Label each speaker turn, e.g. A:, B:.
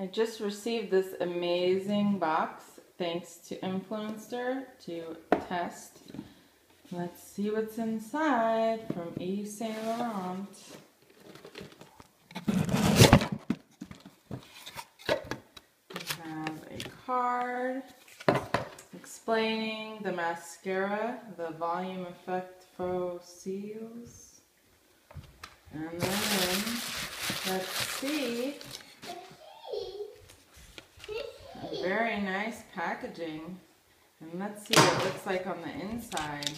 A: I just received this amazing box thanks to Influenster to test. Let's see what's inside from Yves Saint Laurent. We have a card explaining the mascara, the volume effect Faux Cils. And then, let's see, a very nice packaging. And let's see what it looks like on the inside.